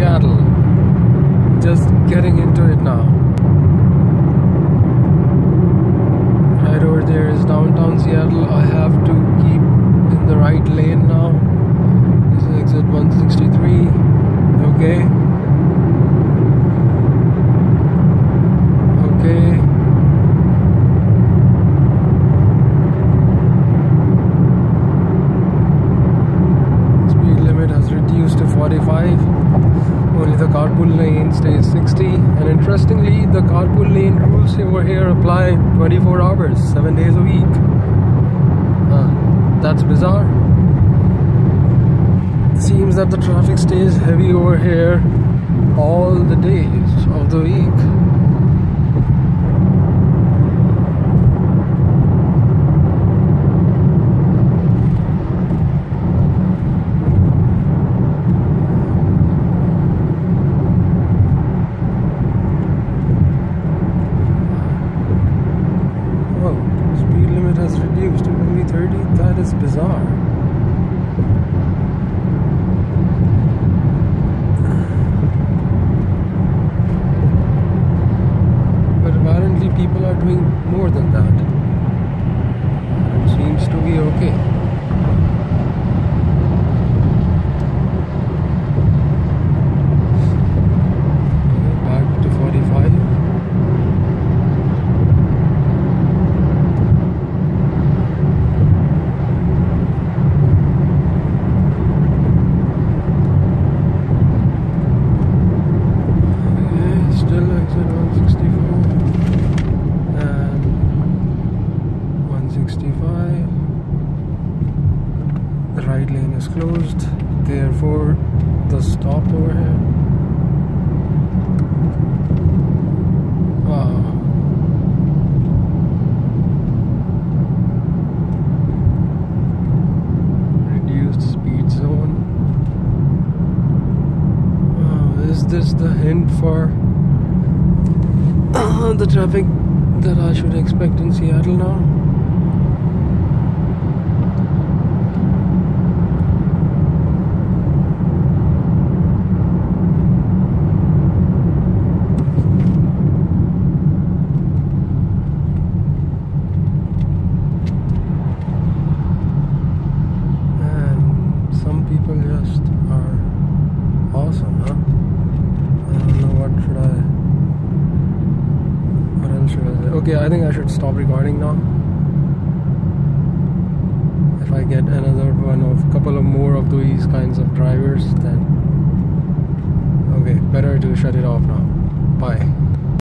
Seattle. Just getting into it now. Right over there is downtown Seattle. I have to keep in the right lane now. This is exit 163. Okay. Okay. Speed limit has reduced to 45. The carpool lane stays 60. And interestingly, the carpool lane rules over here apply 24 hours, 7 days a week. Uh, that's bizarre. Seems that the traffic stays heavy over here all the days of the week. Whoa, speed limit has reduced to only 30? That is bizarre. But apparently people are doing more than that. It seems to be okay. Okay, Back to 45. Okay, still exit 164 and 165. The right lane is closed, therefore the stop over here. Reduced speed zone. Is this the hint for the traffic that I should expect in Seattle now? And some people just are awesome, huh? I don't know what should I. What else should I say? Okay, I think I should stop recording now. If I get another one of couple of more of these kinds of drivers, then okay, better to shut it off now. Bye.